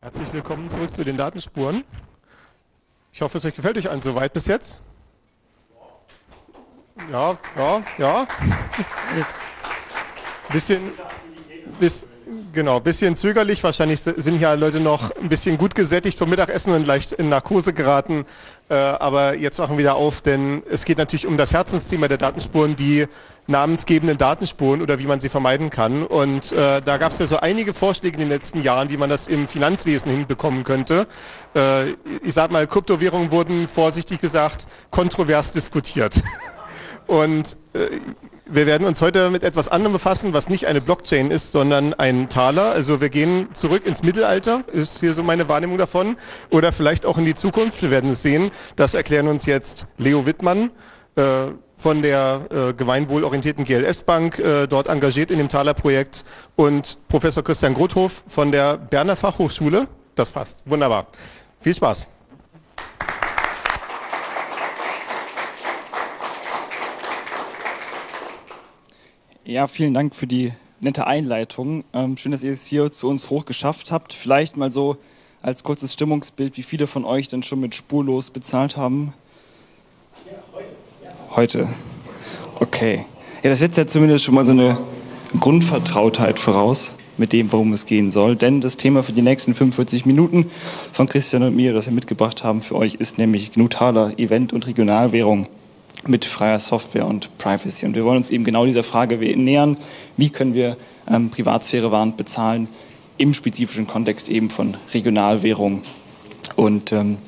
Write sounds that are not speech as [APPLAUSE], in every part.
Herzlich willkommen zurück zu den Datenspuren. Ich hoffe, es euch gefällt euch allen soweit bis jetzt. Ja, ja, ja. Bisschen, bis, genau, bisschen zögerlich. Wahrscheinlich sind hier Leute noch ein bisschen gut gesättigt vom Mittagessen und leicht in Narkose geraten. Äh, aber jetzt machen wir wieder auf, denn es geht natürlich um das Herzensthema der Datenspuren, die namensgebenden Datenspuren oder wie man sie vermeiden kann. Und äh, da gab es ja so einige Vorschläge in den letzten Jahren, wie man das im Finanzwesen hinbekommen könnte. Äh, ich sag mal, Kryptowährungen wurden vorsichtig gesagt kontrovers diskutiert. [LAUGHS] Und äh, wir werden uns heute mit etwas anderem befassen, was nicht eine Blockchain ist, sondern ein Taler. Also wir gehen zurück ins Mittelalter, ist hier so meine Wahrnehmung davon, oder vielleicht auch in die Zukunft. Wir werden es sehen. Das erklären uns jetzt Leo Wittmann äh, von der äh, gemeinwohlorientierten GLS Bank, äh, dort engagiert in dem Taler-Projekt, und Professor Christian Grothof von der Berner Fachhochschule. Das passt. Wunderbar. Viel Spaß. Ja, vielen Dank für die nette Einleitung. Ähm, schön, dass ihr es hier zu uns hochgeschafft habt. Vielleicht mal so als kurzes Stimmungsbild, wie viele von euch denn schon mit spurlos bezahlt haben? Ja, heute. Ja. Heute. Okay. Ja, das setzt ja zumindest schon mal so eine Grundvertrautheit voraus mit dem, worum es gehen soll. Denn das Thema für die nächsten 45 Minuten von Christian und mir, das wir mitgebracht haben für euch, ist nämlich Gnutaler Event- und Regionalwährung mit freier Software und Privacy. Und wir wollen uns eben genau dieser Frage nähern, wie können wir ähm, Privatsphäre wahrend bezahlen im spezifischen Kontext eben von Regionalwährung und ähm,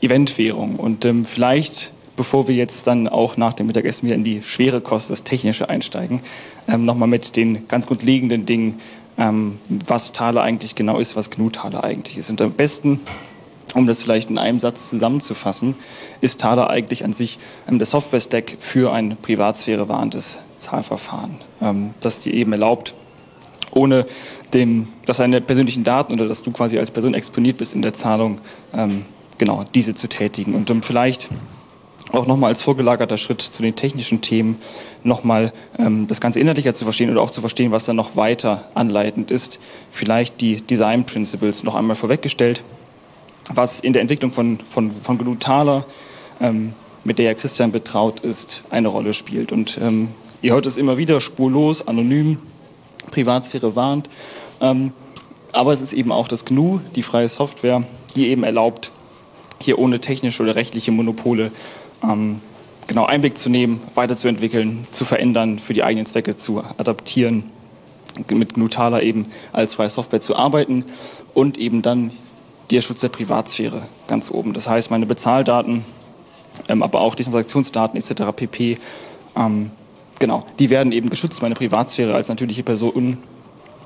Eventwährung. Und ähm, vielleicht, bevor wir jetzt dann auch nach dem Mittagessen wieder in die schwere Kost, das Technische einsteigen, ähm, nochmal mit den ganz grundlegenden Dingen, ähm, was Thaler eigentlich genau ist, was GNU Thaler eigentlich ist. Und am besten um das vielleicht in einem Satz zusammenzufassen, ist Thaler eigentlich an sich ähm, der Software-Stack für ein privatsphärewarntes Zahlverfahren, ähm, das dir eben erlaubt, ohne dem, dass deine persönlichen Daten oder dass du quasi als Person exponiert bist in der Zahlung, ähm, genau diese zu tätigen. Und um vielleicht auch nochmal als vorgelagerter Schritt zu den technischen Themen nochmal ähm, das Ganze inhaltlicher zu verstehen oder auch zu verstehen, was dann noch weiter anleitend ist, vielleicht die Design Principles noch einmal vorweggestellt was in der Entwicklung von, von, von GNU Thaler, ähm, mit der ja Christian betraut ist, eine Rolle spielt. Und ähm, ihr hört es immer wieder, spurlos, anonym, Privatsphäre warnt. Ähm, aber es ist eben auch das GNU, die freie Software, die eben erlaubt, hier ohne technische oder rechtliche Monopole ähm, genau Einblick zu nehmen, weiterzuentwickeln, zu verändern, für die eigenen Zwecke zu adaptieren, mit GNU Thaler eben als freie Software zu arbeiten und eben dann der Schutz der Privatsphäre ganz oben. Das heißt, meine Bezahldaten, ähm, aber auch die Transaktionsdaten etc. pp. Ähm, genau, die werden eben geschützt. Meine Privatsphäre als natürliche Person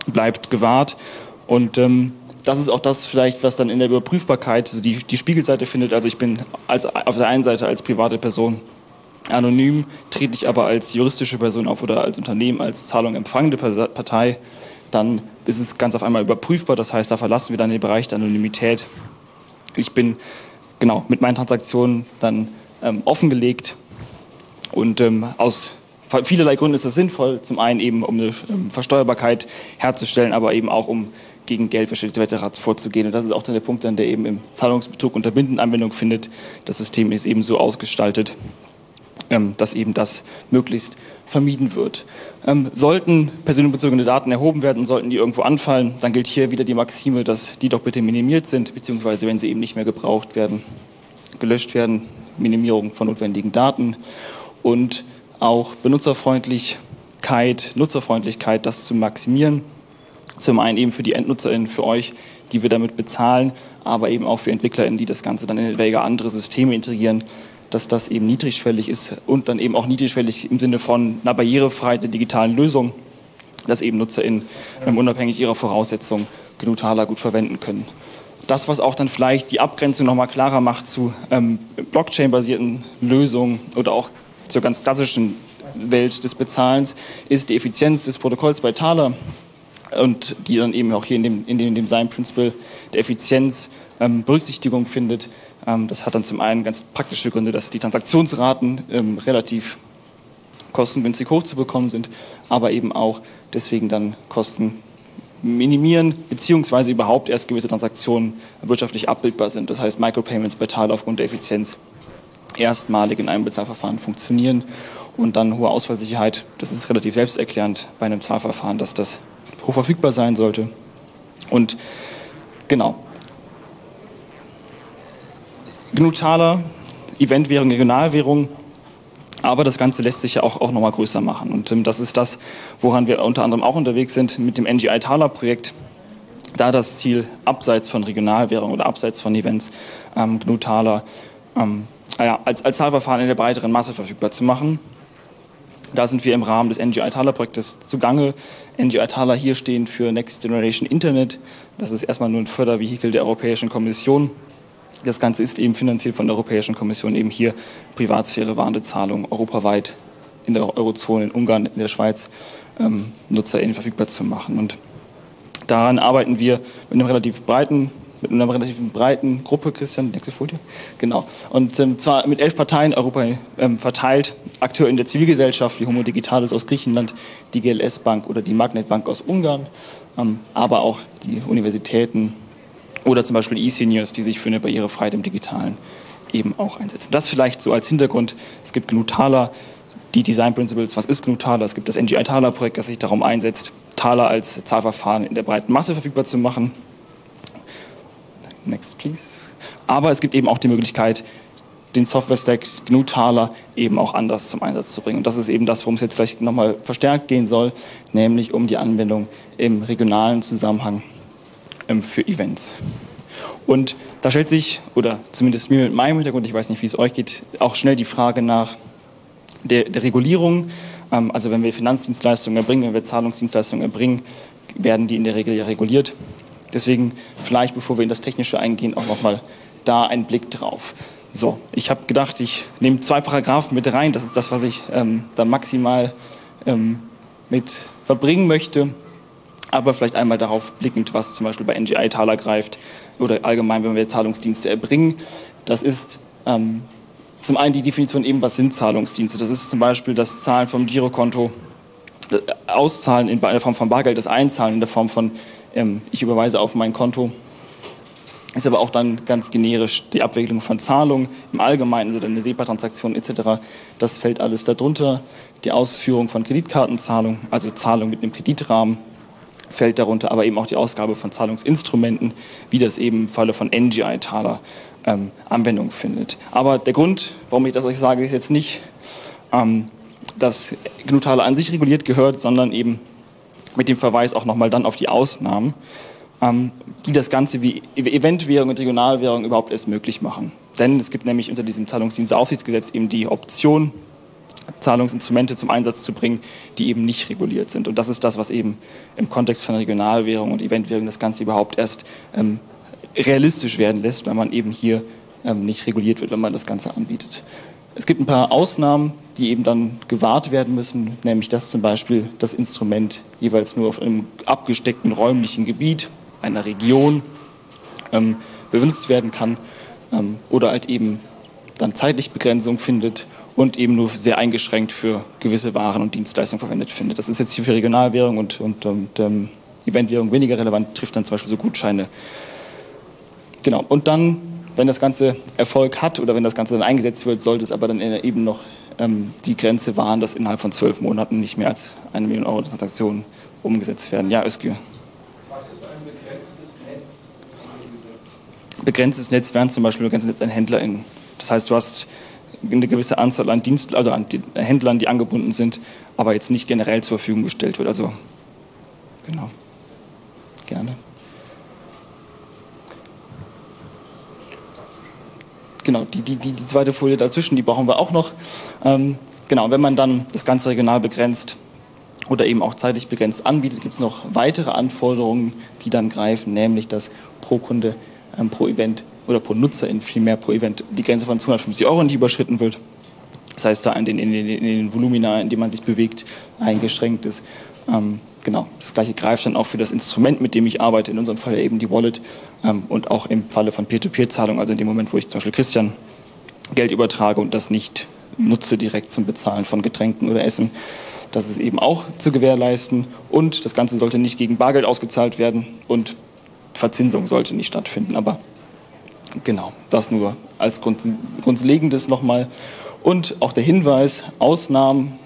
bleibt gewahrt. Und ähm, das ist auch das vielleicht, was dann in der Überprüfbarkeit die, die Spiegelseite findet. Also ich bin als, auf der einen Seite als private Person anonym, trete ich aber als juristische Person auf oder als Unternehmen, als Zahlung empfangende Partei dann ist es ganz auf einmal überprüfbar. Das heißt, da verlassen wir dann den Bereich der Anonymität. Ich bin genau mit meinen Transaktionen dann ähm, offengelegt und ähm, aus vielerlei Gründen ist es sinnvoll. Zum einen eben, um eine ähm, Versteuerbarkeit herzustellen, aber eben auch, um gegen Geldwäsche etc. vorzugehen. Und das ist auch dann der Punkt, an der eben im Zahlungsbetrug Unterbinden Anwendung findet. Das System ist eben so ausgestaltet, ähm, dass eben das möglichst vermieden wird. Ähm, sollten personenbezogene Daten erhoben werden, sollten die irgendwo anfallen, dann gilt hier wieder die Maxime, dass die doch bitte minimiert sind, beziehungsweise wenn sie eben nicht mehr gebraucht werden, gelöscht werden, Minimierung von notwendigen Daten und auch Benutzerfreundlichkeit, Nutzerfreundlichkeit, das zu maximieren. Zum einen eben für die EndnutzerInnen, für euch, die wir damit bezahlen, aber eben auch für EntwicklerInnen, die das Ganze dann in etwaige andere Systeme integrieren, dass das eben niedrigschwellig ist und dann eben auch niedrigschwellig im Sinne von einer Barrierefreiheit der digitalen Lösung, dass eben NutzerInnen ähm, unabhängig ihrer Voraussetzungen GNU Taler gut verwenden können. Das, was auch dann vielleicht die Abgrenzung nochmal klarer macht zu ähm, Blockchain-basierten Lösungen oder auch zur ganz klassischen Welt des Bezahlens, ist die Effizienz des Protokolls bei Thaler und die dann eben auch hier in dem, in dem Design Principle der Effizienz ähm, Berücksichtigung findet. Ähm, das hat dann zum einen ganz praktische Gründe, dass die Transaktionsraten ähm, relativ kostengünstig hoch zu bekommen sind, aber eben auch deswegen dann Kosten minimieren, beziehungsweise überhaupt erst gewisse Transaktionen wirtschaftlich abbildbar sind. Das heißt, Micropayments bei Tal aufgrund der Effizienz erstmalig in einem Bezahlverfahren funktionieren und dann hohe Ausfallsicherheit. Das ist relativ selbsterklärend bei einem Zahlverfahren, dass das hoch verfügbar sein sollte. Und genau. Genug Taler, Eventwährung, Regionalwährung, aber das Ganze lässt sich ja auch, auch nochmal größer machen. Und ähm, das ist das, woran wir unter anderem auch unterwegs sind mit dem NGI Taler Projekt. Da das Ziel, abseits von Regionalwährung oder abseits von Events, ähm, GNU ähm, ja, als, als Zahlverfahren in der breiteren Masse verfügbar zu machen. Da sind wir im Rahmen des NGI Taler Projektes zugange. NGI Taler hier stehen für Next Generation Internet. Das ist erstmal nur ein Fördervehikel der Europäischen Kommission das Ganze ist eben finanziert von der Europäischen Kommission, eben hier Privatsphäre warnende Zahlungen europaweit in der Eurozone, in Ungarn, in der Schweiz ähm, NutzerInnen verfügbar zu machen. Und daran arbeiten wir mit einem relativ breiten mit einer relativ breiten Gruppe, Christian, nächste Folie, genau. Und ähm, zwar mit elf Parteien Europa ähm, verteilt, Akteure in der Zivilgesellschaft, wie Homo Digitalis aus Griechenland, die GLS Bank oder die Magnet Bank aus Ungarn, ähm, aber auch die Universitäten, oder zum Beispiel E-Seniors, die sich für eine Barrierefreiheit im Digitalen eben auch einsetzen. Das vielleicht so als Hintergrund. Es gibt GNU Thaler, die Design Principles. Was ist GNU Thaler? Es gibt das NGI Thaler Projekt, das sich darum einsetzt, Thaler als Zahlverfahren in der breiten Masse verfügbar zu machen. Next, please. Aber es gibt eben auch die Möglichkeit, den Software-Stack GNU Thaler eben auch anders zum Einsatz zu bringen. Und das ist eben das, worum es jetzt gleich nochmal verstärkt gehen soll, nämlich um die Anwendung im regionalen Zusammenhang für Events. Und da stellt sich, oder zumindest mir mit meinem Hintergrund, ich weiß nicht, wie es euch geht, auch schnell die Frage nach der, der Regulierung. Ähm, also wenn wir Finanzdienstleistungen erbringen, wenn wir Zahlungsdienstleistungen erbringen, werden die in der Regel ja reguliert. Deswegen vielleicht, bevor wir in das Technische eingehen, auch nochmal da einen Blick drauf. So, ich habe gedacht, ich nehme zwei Paragraphen mit rein. Das ist das, was ich ähm, da maximal ähm, mit verbringen möchte aber vielleicht einmal darauf blickend, was zum Beispiel bei NGI Taler greift oder allgemein, wenn wir Zahlungsdienste erbringen. Das ist ähm, zum einen die Definition eben, was sind Zahlungsdienste. Das ist zum Beispiel das Zahlen vom Girokonto, äh, Auszahlen in der Form von Bargeld, das Einzahlen in der Form von ähm, ich überweise auf mein Konto. Ist aber auch dann ganz generisch die Abwicklung von Zahlungen im Allgemeinen, also eine SEPA-Transaktion etc. Das fällt alles darunter. Die Ausführung von Kreditkartenzahlungen, also Zahlungen mit einem Kreditrahmen, fällt darunter aber eben auch die Ausgabe von Zahlungsinstrumenten, wie das eben im Falle von NGI Taler ähm, Anwendung findet. Aber der Grund, warum ich das euch sage, ist jetzt nicht, ähm, dass GNU Taler an sich reguliert gehört, sondern eben mit dem Verweis auch nochmal dann auf die Ausnahmen, ähm, die das Ganze wie Eventwährung und Regionalwährung überhaupt erst möglich machen. Denn es gibt nämlich unter diesem Zahlungsdiensteaufsichtsgesetz eben die Option, Zahlungsinstrumente zum Einsatz zu bringen, die eben nicht reguliert sind. Und das ist das, was eben im Kontext von Regionalwährung und Eventwährung das Ganze überhaupt erst ähm, realistisch werden lässt, weil man eben hier ähm, nicht reguliert wird, wenn man das Ganze anbietet. Es gibt ein paar Ausnahmen, die eben dann gewahrt werden müssen, nämlich dass zum Beispiel das Instrument jeweils nur auf einem abgesteckten räumlichen Gebiet einer Region ähm, benutzt werden kann ähm, oder halt eben dann zeitlich Begrenzung findet und eben nur sehr eingeschränkt für gewisse Waren und Dienstleistungen verwendet findet. Das ist jetzt hier für Regionalwährung und, und, und ähm, Eventwährung weniger relevant, trifft dann zum Beispiel so Gutscheine. Genau, und dann, wenn das Ganze Erfolg hat oder wenn das Ganze dann eingesetzt wird, sollte es aber dann eben noch ähm, die Grenze wahren, dass innerhalb von zwölf Monaten nicht mehr als eine Million Euro Transaktionen umgesetzt werden. Ja, Özgür. Was ist ein begrenztes Netz? Begrenztes Netz wären zum Beispiel begrenztes Netz an HändlerInnen. Das heißt, du hast eine gewisse Anzahl an Dienst, also an Händlern, die angebunden sind, aber jetzt nicht generell zur Verfügung gestellt wird. Also genau. Gerne. Genau, die, die, die, zweite Folie dazwischen, die brauchen wir auch noch. Ähm, genau, wenn man dann das Ganze regional begrenzt oder eben auch zeitlich begrenzt anbietet, gibt es noch weitere Anforderungen, die dann greifen, nämlich dass pro Kunde, ähm, pro Event oder pro Nutzerin vielmehr pro Event die Grenze von 250 Euro nicht überschritten wird. Das heißt, da in den, in den, in den Volumina, in denen man sich bewegt, eingeschränkt ist. Ähm, genau, das gleiche greift dann auch für das Instrument, mit dem ich arbeite, in unserem Fall eben die Wallet ähm, und auch im Falle von Peer-to-Peer-Zahlung, also in dem Moment, wo ich zum Beispiel Christian Geld übertrage und das nicht nutze direkt zum Bezahlen von Getränken oder Essen, Das ist eben auch zu gewährleisten. Und das Ganze sollte nicht gegen Bargeld ausgezahlt werden und Verzinsung sollte nicht stattfinden. Aber genau, das nur als Grundlegendes nochmal. Und auch der Hinweis, Ausnahmen,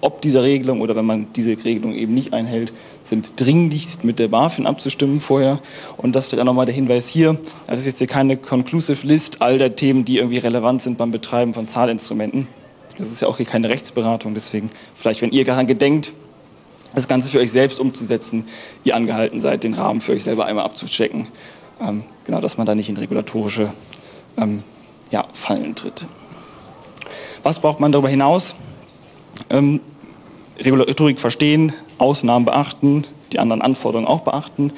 ob dieser Regelung oder wenn man diese Regelung eben nicht einhält, sind dringlichst mit der BaFin abzustimmen vorher. Und das auch nochmal der Hinweis hier. Das ist jetzt hier keine conclusive List all der Themen, die irgendwie relevant sind beim Betreiben von Zahlinstrumenten. Das ist ja auch hier keine Rechtsberatung. Deswegen vielleicht, wenn ihr daran gedenkt, das Ganze für euch selbst umzusetzen, ihr angehalten seid, den Rahmen für euch selber einmal abzuchecken. Ähm, genau, dass man da nicht in regulatorische ähm, ja, Fallen tritt. Was braucht man darüber hinaus? Ähm, Regulatorik verstehen, Ausnahmen beachten, die anderen Anforderungen auch beachten.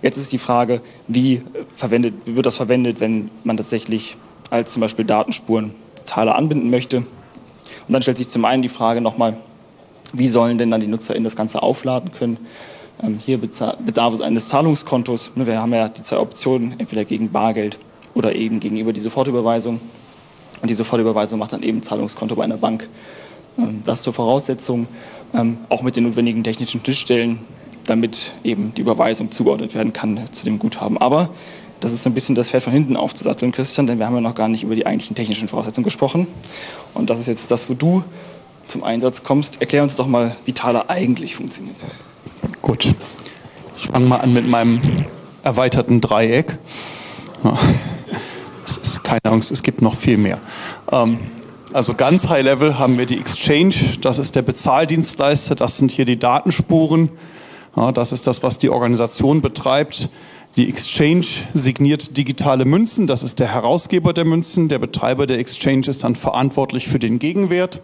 Jetzt ist die Frage, wie, verwendet, wie wird das verwendet, wenn man tatsächlich als zum Beispiel Datenspuren Taler anbinden möchte. Und dann stellt sich zum einen die Frage nochmal, wie sollen denn dann die NutzerInnen das Ganze aufladen können? Ähm, hier bedarf es eines Zahlungskontos. Wir haben ja die zwei Optionen, entweder gegen Bargeld oder eben gegenüber die Sofortüberweisung. Und die Sofortüberweisung macht dann eben Zahlungskonto bei einer Bank. Ähm, das zur Voraussetzung, ähm, auch mit den notwendigen technischen Schnittstellen, damit eben die Überweisung zugeordnet werden kann zu dem Guthaben. Aber das ist so ein bisschen das Pferd von hinten aufzusatteln, Christian, denn wir haben ja noch gar nicht über die eigentlichen technischen Voraussetzungen gesprochen. Und das ist jetzt das, wo du zum Einsatz kommst. Erklär uns doch mal, wie Thaler eigentlich funktioniert. Gut. Ich fange mal an mit meinem erweiterten Dreieck. Es ist keine Angst, es gibt noch viel mehr. Ähm, also ganz High Level haben wir die Exchange, das ist der Bezahldienstleister, das sind hier die Datenspuren, das ist das, was die Organisation betreibt. Die Exchange signiert digitale Münzen, das ist der Herausgeber der Münzen, der Betreiber der Exchange ist dann verantwortlich für den Gegenwert.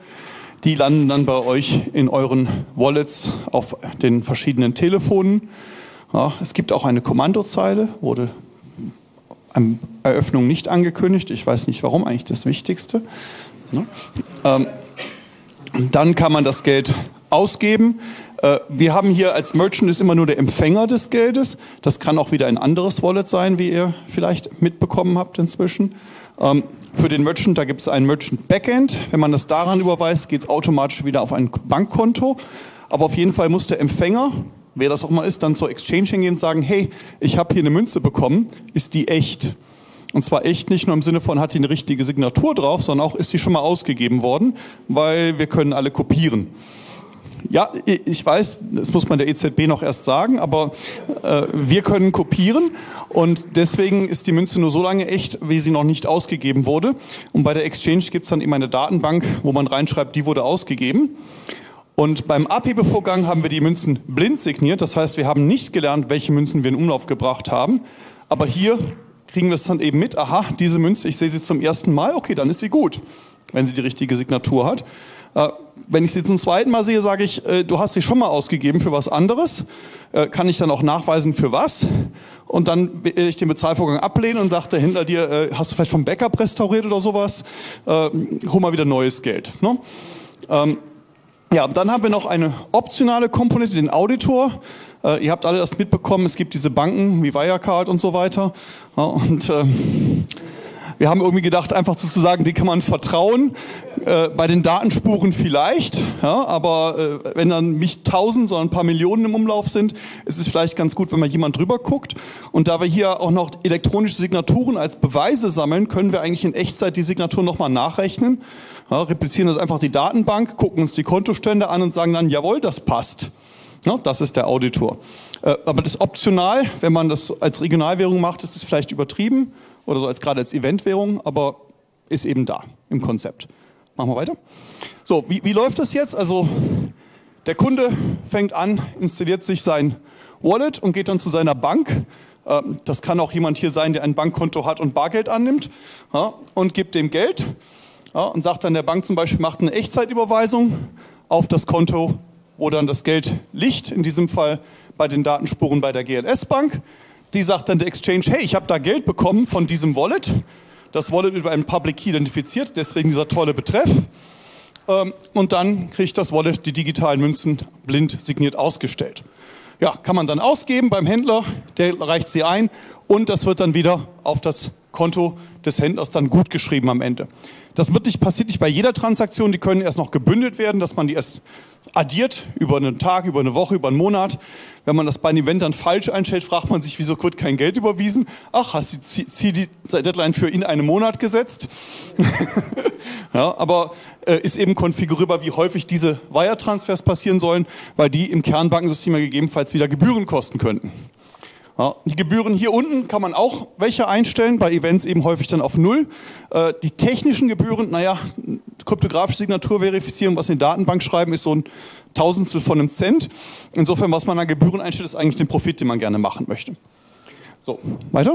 Die landen dann bei euch in euren Wallets auf den verschiedenen Telefonen. Ja, es gibt auch eine Kommandozeile, wurde eine Eröffnung nicht angekündigt. Ich weiß nicht warum, eigentlich das Wichtigste. Ne? Ähm, dann kann man das Geld ausgeben. Äh, wir haben hier als Merchant ist immer nur der Empfänger des Geldes. Das kann auch wieder ein anderes Wallet sein, wie ihr vielleicht mitbekommen habt inzwischen. Ähm, für den Merchant, da gibt es ein Merchant Backend. Wenn man das daran überweist, geht es automatisch wieder auf ein Bankkonto. Aber auf jeden Fall muss der Empfänger, wer das auch mal ist, dann zur Exchange hingehen und sagen, hey, ich habe hier eine Münze bekommen, ist die echt? Und zwar echt nicht nur im Sinne von, hat die eine richtige Signatur drauf, sondern auch, ist sie schon mal ausgegeben worden, weil wir können alle kopieren. Ja, ich weiß, das muss man der EZB noch erst sagen, aber äh, wir können kopieren und deswegen ist die Münze nur so lange echt, wie sie noch nicht ausgegeben wurde. Und bei der Exchange gibt es dann eben eine Datenbank, wo man reinschreibt, die wurde ausgegeben. Und beim Abhebevorgang haben wir die Münzen blind signiert. Das heißt, wir haben nicht gelernt, welche Münzen wir in Umlauf gebracht haben. Aber hier kriegen wir es dann eben mit. Aha, diese Münze, ich sehe sie zum ersten Mal. Okay, dann ist sie gut, wenn sie die richtige Signatur hat. Äh, wenn ich sie zum zweiten Mal sehe, sage ich, äh, du hast sie schon mal ausgegeben für was anderes. Äh, kann ich dann auch nachweisen, für was? Und dann will ich den Bezahlvorgang ablehnen und sagt der Händler dir, hast du vielleicht vom Backup restauriert oder sowas? hol mal wieder neues Geld. Ne? Ähm, ja, dann haben wir noch eine optionale Komponente, den Auditor. Äh, ihr habt alle das mitbekommen, es gibt diese Banken wie Wirecard und so weiter. Ja, und ähm, wir haben irgendwie gedacht, einfach zu sagen, die kann man vertrauen. Äh, bei den Datenspuren vielleicht, ja, aber äh, wenn dann nicht tausend, sondern ein paar Millionen im Umlauf sind, ist es vielleicht ganz gut, wenn mal jemand drüber guckt. Und da wir hier auch noch elektronische Signaturen als Beweise sammeln, können wir eigentlich in Echtzeit die Signatur nochmal nachrechnen. Ja, replizieren das einfach die Datenbank, gucken uns die Kontostände an und sagen dann, jawohl, das passt. Ja, das ist der Auditor. Äh, aber das ist optional, wenn man das als Regionalwährung macht, ist es vielleicht übertrieben oder so als gerade als Eventwährung, aber ist eben da im Konzept. Machen wir weiter. So, wie, wie läuft das jetzt? Also der Kunde fängt an, installiert sich sein Wallet und geht dann zu seiner Bank. Ähm, das kann auch jemand hier sein, der ein Bankkonto hat und Bargeld annimmt und gibt dem Geld und sagt dann der Bank zum Beispiel, macht eine Echtzeitüberweisung auf das Konto, wo dann das Geld liegt, in diesem Fall bei den Datenspuren bei der GLS Bank. Die sagt dann der Exchange, hey, ich habe da Geld bekommen von diesem Wallet. Das Wallet wird über einen Public Key identifiziert, deswegen dieser tolle Betreff. Ähm, und dann kriegt das Wallet die digitalen Münzen blind signiert ausgestellt. Ja, kann man dann ausgeben beim Händler, der reicht sie ein und das wird dann wieder auf das Konto des Händlers dann gut geschrieben am Ende. Das wird nicht, passiert nicht bei jeder Transaktion, die können erst noch gebündelt werden, dass man die erst addiert über einen Tag, über eine Woche, über einen Monat. Wenn man das bei einem Event dann falsch einstellt, fragt man sich, wieso wird kein Geld überwiesen? Ach, hast du die Deadline für in einem Monat gesetzt? [LAUGHS] ja, aber äh, ist eben konfigurierbar, wie häufig diese Wire-Transfers passieren sollen, weil die im Kernbankensystem ja gegebenenfalls wieder Gebühren kosten könnten. Die Gebühren hier unten kann man auch welche einstellen, bei Events eben häufig dann auf Null. Äh, die technischen Gebühren, naja, kryptografische Signaturverifizierung, was in die Datenbank schreiben, ist so ein Tausendstel von einem Cent. Insofern, was man an Gebühren einstellt, ist eigentlich den Profit, den man gerne machen möchte. So, weiter.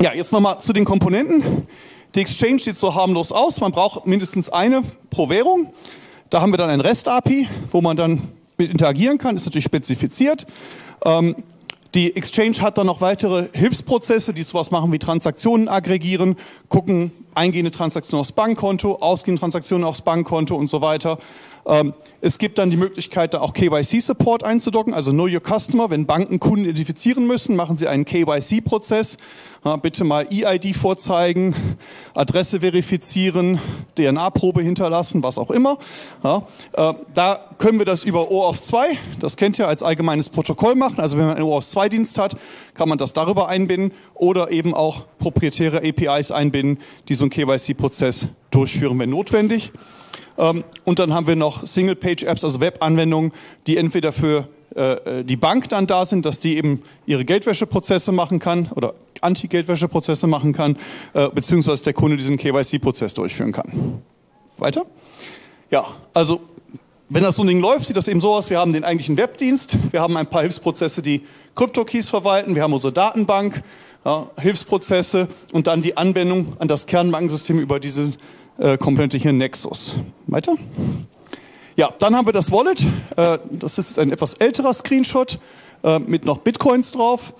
Ja, jetzt nochmal zu den Komponenten. Die Exchange sieht so harmlos aus. Man braucht mindestens eine pro Währung. Da haben wir dann ein REST-API, wo man dann mit interagieren kann. Ist natürlich spezifiziert. Ähm, die Exchange hat dann noch weitere Hilfsprozesse, die sowas machen wie Transaktionen aggregieren, gucken eingehende Transaktionen aufs Bankkonto, ausgehende Transaktionen aufs Bankkonto und so weiter. Ähm, es gibt dann die Möglichkeit, da auch KYC-Support einzudocken, also Know Your Customer. Wenn Banken Kunden identifizieren müssen, machen sie einen KYC-Prozess. Bitte mal EID vorzeigen, Adresse verifizieren, DNA-Probe hinterlassen, was auch immer. Äh, da können wir das über OAuth 2, das kennt ihr, als allgemeines Protokoll machen. Also wenn man einen OAuth 2-Dienst hat, kann man das darüber einbinden oder eben auch proprietäre APIs einbinden, die so einen KYC-Prozess durchführen, wenn notwendig. Ähm, und dann haben wir noch Single-Page-Apps, also Web-Anwendungen, die entweder für äh, die Bank dann da sind, dass die eben ihre Geldwäscheprozesse machen kann oder Anti-Geldwäscheprozesse machen kann, äh, beziehungsweise der Kunde diesen KYC-Prozess durchführen kann. Weiter? Ja, also wenn das so ein Ding läuft, sieht das eben so aus, wir haben den eigentlichen Webdienst, wir haben ein paar Hilfsprozesse, die Krypto-Keys verwalten, wir haben unsere Datenbank, ja, Hilfsprozesse und dann die Anwendung an das Kernbankensystem über diese äh, Komponente hier Nexus. Weiter. Ja, dann haben wir das Wallet. Äh, das ist ein etwas älterer Screenshot äh, mit noch Bitcoins drauf.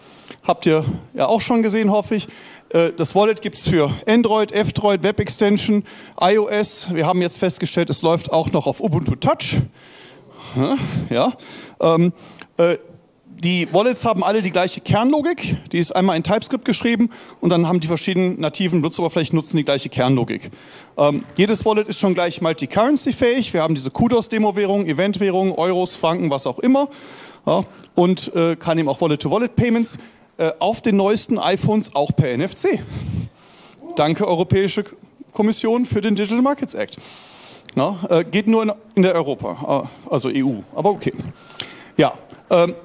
Habt ihr ja auch schon gesehen, hoffe ich. Das Wallet gibt es für Android, F-Droid, Web Extension, iOS. Wir haben jetzt festgestellt, es läuft auch noch auf Ubuntu Touch. Ja. Ähm, äh, die Wallets haben alle die gleiche Kernlogik. Die ist einmal in TypeScript geschrieben und dann haben die verschiedenen nativen Nutzeroberflächen nutzen die gleiche Kernlogik. Ähm, jedes Wallet ist schon gleich multi-currency-fähig. Wir haben diese Kudos-Demo-Währung, Event-Währung, Euros, Franken, was auch immer. Ja, und äh, kann eben auch Wallet-to-Wallet-Payments äh, auf den neuesten iPhones auch per NFC. Danke Europäische Kommission für den Digital Markets Act. Ja, äh, geht nur in, in der Europa, äh, also EU, aber okay. Ja,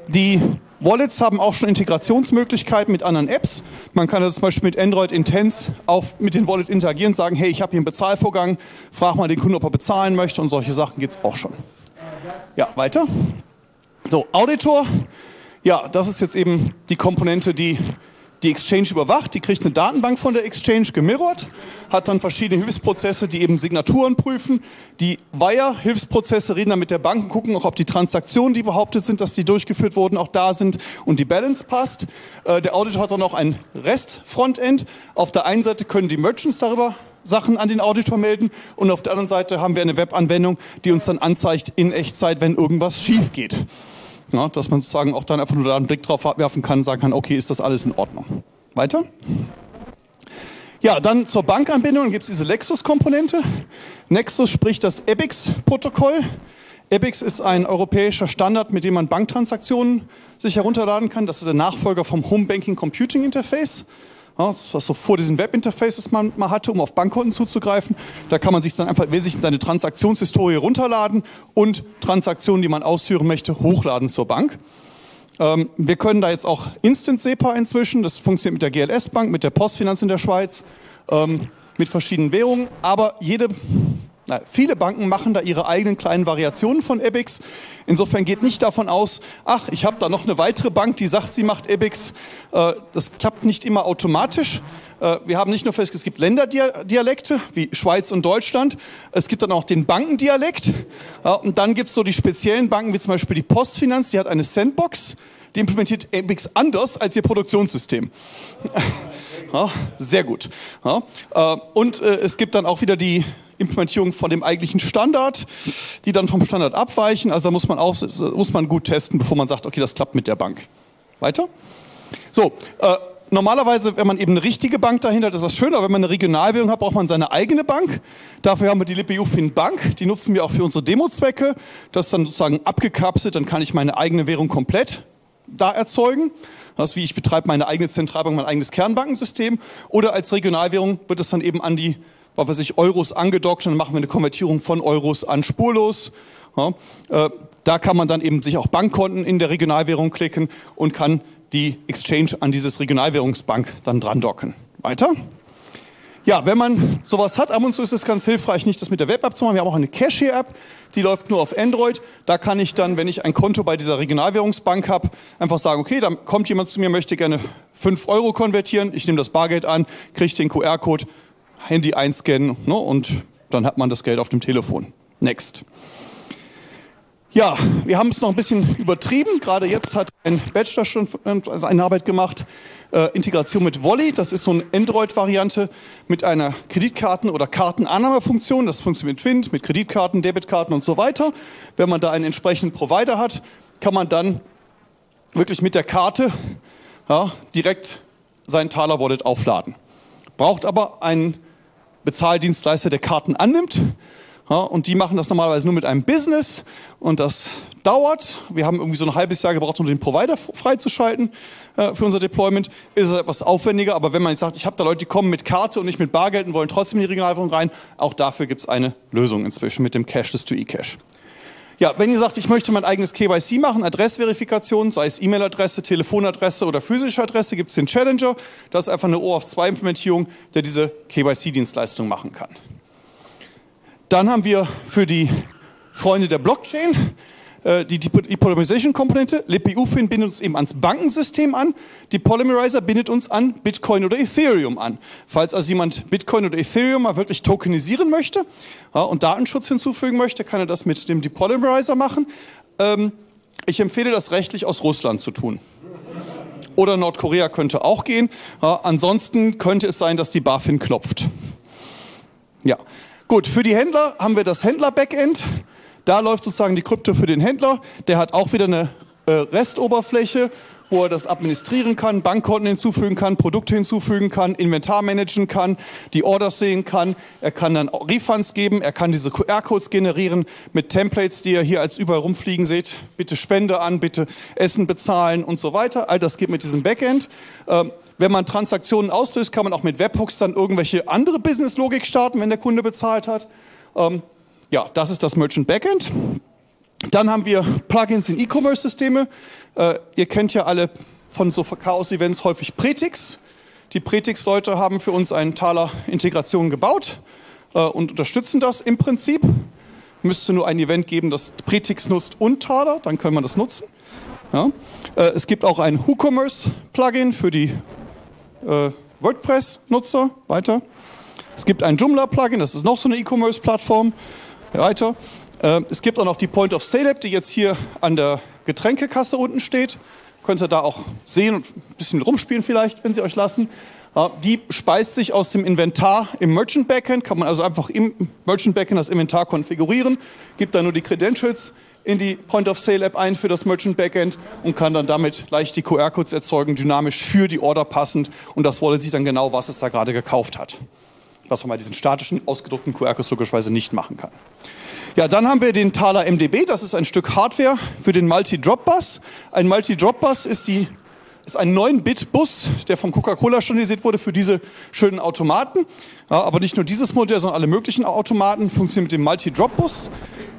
die Wallets haben auch schon Integrationsmöglichkeiten mit anderen Apps. Man kann also zum Beispiel mit Android Intense auf, mit den Wallet interagieren, sagen, hey, ich habe hier einen Bezahlvorgang, frag mal den Kunden, ob er bezahlen möchte und solche Sachen geht es auch schon. Ja, weiter. So, Auditor. Ja, das ist jetzt eben die Komponente, die die Exchange überwacht, die kriegt eine Datenbank von der Exchange gemirrort, hat dann verschiedene Hilfsprozesse, die eben Signaturen prüfen. Die Wire-Hilfsprozesse reden dann mit der Bank und gucken auch, ob die Transaktionen, die behauptet sind, dass die durchgeführt wurden, auch da sind und die Balance passt. Äh, der Auditor hat dann auch ein REST-Frontend. Auf der einen Seite können die Merchants darüber Sachen an den Auditor melden und auf der anderen Seite haben wir eine Webanwendung, die uns dann anzeigt in Echtzeit, wenn irgendwas schief geht. Ja, dass man sozusagen auch dann einfach nur da einen Blick drauf werfen kann sagen kann, okay, ist das alles in Ordnung. Weiter? Ja, dann zur Bankanbindung gibt es diese Lexus-Komponente. Nexus spricht das EBIX-Protokoll. EBIX ist ein europäischer Standard, mit dem man Banktransaktionen sich herunterladen kann. Das ist der Nachfolger vom Home Banking Computing Interface was so vor diesen Webinterfaces man mal hatte, um auf Bankkonten zuzugreifen. Da kann man sich dann einfach wesentlich seine Transaktionshistorie runterladen und Transaktionen, die man ausführen möchte, hochladen zur Bank. Ähm, wir können da jetzt auch Instant SEPA inzwischen, das funktioniert mit der GLS Bank, mit der Postfinanz in der Schweiz, ähm, mit verschiedenen Währungen, aber jede na, viele Banken machen da ihre eigenen kleinen Variationen von EBIX. Insofern geht nicht davon aus, ach, ich habe da noch eine weitere Bank, die sagt, sie macht EBIX. Äh, das klappt nicht immer automatisch. Äh, wir haben nicht nur festgestellt, es gibt Länderdialekte wie Schweiz und Deutschland. Es gibt dann auch den Bankendialekt. und dann gibt es so die speziellen Banken, wie zum Beispiel die Postfinanz, die hat eine Sandbox. Die implementiert EBIX anders als ihr Produktionssystem. [LAUGHS] Ja, sehr gut. Ja, äh, und äh, es gibt dann auch wieder die Implementierung von dem eigentlichen Standard, die dann vom Standard abweichen. Also da muss man, auch, muss man gut testen, bevor man sagt, okay, das klappt mit der Bank. Weiter? So, äh, normalerweise, wenn man eben eine richtige Bank dahinter hat, ist das schön, aber wenn man eine Regionalwährung hat, braucht man seine eigene Bank. Dafür haben wir die LippEUFin Bank, die nutzen wir auch für unsere Demo-Zwecke. Das ist dann sozusagen abgekapselt, dann kann ich meine eigene Währung komplett da erzeugen. Das ist wie ich betreibe meine eigene Zentralbank, mein eigenes Kernbankensystem. Oder als Regionalwährung wird es dann eben an die was weiß ich, Euros angedockt und dann machen wir eine Konvertierung von Euros an spurlos. Ja, äh, da kann man dann eben sich auch Bankkonten in der Regionalwährung klicken und kann die Exchange an dieses Regionalwährungsbank dann dran docken. Weiter. Ja, wenn man sowas hat, ab und zu ist es ganz hilfreich, nicht das mit der Web-App zu machen. Wir haben auch eine Cashier-App, die läuft nur auf Android. Da kann ich dann, wenn ich ein Konto bei dieser Regionalwährungsbank habe, einfach sagen, okay, da kommt jemand zu mir, möchte gerne 5 Euro konvertieren. Ich nehme das Bargeld an, kriege den QR-Code, Handy einscannen ne, und dann hat man das Geld auf dem Telefon. Next. Ja, wir haben es noch ein bisschen übertrieben. Gerade jetzt hat ein Bachelor schon also eine Arbeit gemacht, äh, Integration mit Volley. Das ist so eine Android-Variante mit einer Kreditkarten- oder Kartenannahmefunktion. Das funktioniert mit Wind, mit Kreditkarten, Debitkarten und so weiter. Wenn man da einen entsprechenden Provider hat, kann man dann wirklich mit der Karte ja, direkt sein Thaler Wallet aufladen. Braucht aber einen Bezahldienstleister, der Karten annimmt ja, und die machen das normalerweise nur mit einem Business und das dauert. Wir haben irgendwie so ein halbes Jahr gebraucht, um den Provider freizuschalten äh, für unser Deployment. Ist etwas aufwendiger, aber wenn man jetzt sagt, ich habe da Leute, die kommen mit Karte und nicht mit Bargeld und wollen trotzdem in die Regionalwährung rein, auch dafür gibt es eine Lösung inzwischen mit dem Cashless to eCash. Ja, wenn ihr sagt, ich möchte mein eigenes KYC machen, Adressverifikation, sei es E-Mail-Adresse, Telefonadresse oder physische Adresse, gibt es den Challenger. Das ist einfach eine OAuth2-Implementierung, der diese KYC-Dienstleistung machen kann. Dann haben wir für die Freunde der Blockchain äh, die Depolymerization-Komponente. LibUFIN bindet uns eben ans Bankensystem an. Die Polymerizer bindet uns an Bitcoin oder Ethereum an. Falls also jemand Bitcoin oder Ethereum mal wirklich tokenisieren möchte ja, und Datenschutz hinzufügen möchte, kann er das mit dem Depolymerizer machen. Ähm, ich empfehle das rechtlich aus Russland zu tun. Oder Nordkorea könnte auch gehen. Ja, ansonsten könnte es sein, dass die BaFin klopft. Ja. Gut, für die Händler haben wir das Händler-Backend. Da läuft sozusagen die Krypto für den Händler. Der hat auch wieder eine äh, Restoberfläche, wo er das administrieren kann, Bankkonten hinzufügen kann, Produkte hinzufügen kann, Inventar managen kann, die Orders sehen kann. Er kann dann Refunds geben, er kann diese QR-Codes generieren mit Templates, die ihr hier als überall rumfliegen seht. Bitte Spende an, bitte Essen bezahlen und so weiter. All das geht mit diesem Backend. Ähm, wenn man Transaktionen auslöst, kann man auch mit Webhooks dann irgendwelche andere Business-Logik starten, wenn der Kunde bezahlt hat. Ähm, ja, das ist das Merchant Backend. Dann haben wir Plugins in E-Commerce-Systeme. Äh, ihr kennt ja alle von so Chaos-Events häufig Pretix. Die Pretix-Leute haben für uns einen Taler-Integration gebaut äh, und unterstützen das im Prinzip. Müsste nur ein Event geben, das Pretix nutzt und Taler, dann können wir das nutzen. Ja. Äh, es gibt auch ein WooCommerce-Plugin für die äh, WordPress-Nutzer. Weiter. Es gibt ein Joomla-Plugin, das ist noch so eine E-Commerce-Plattform. Weiter. Äh, es gibt auch noch die Point of Sale App, die jetzt hier an der Getränkekasse unten steht. Könnt ihr da auch sehen und ein bisschen rumspielen vielleicht, wenn sie euch lassen. Die speist sich aus dem Inventar im Merchant Backend, kann man also einfach im Merchant Backend das Inventar konfigurieren, gibt dann nur die Credentials in die Point of Sale App ein für das Merchant Backend und kann dann damit leicht die QR-Codes erzeugen, dynamisch für die Order passend und das Wallet sieht dann genau, was es da gerade gekauft hat. Was man bei diesen statischen, ausgedruckten QR-Codes logischerweise nicht machen kann. Ja, dann haben wir den Thaler MDB. Das ist ein Stück Hardware für den Multi-Drop-Bus. Ein Multi-Drop-Bus ist, ist ein 9-Bit-Bus, der von Coca-Cola standardisiert wurde für diese schönen Automaten. Ja, aber nicht nur dieses Modell, sondern alle möglichen Automaten funktionieren mit dem Multi-Drop-Bus.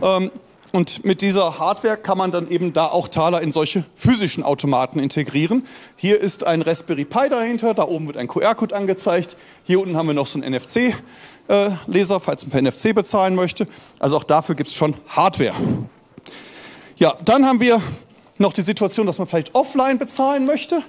Ähm, und mit dieser Hardware kann man dann eben da auch Thaler in solche physischen Automaten integrieren. Hier ist ein Raspberry Pi dahinter, da oben wird ein QR-Code angezeigt. Hier unten haben wir noch so ein NFC. Äh, falls man per NFC bezahlen möchte. Also auch dafür gibt es schon Hardware. Ja, dann haben wir noch die Situation, dass man vielleicht offline bezahlen möchte.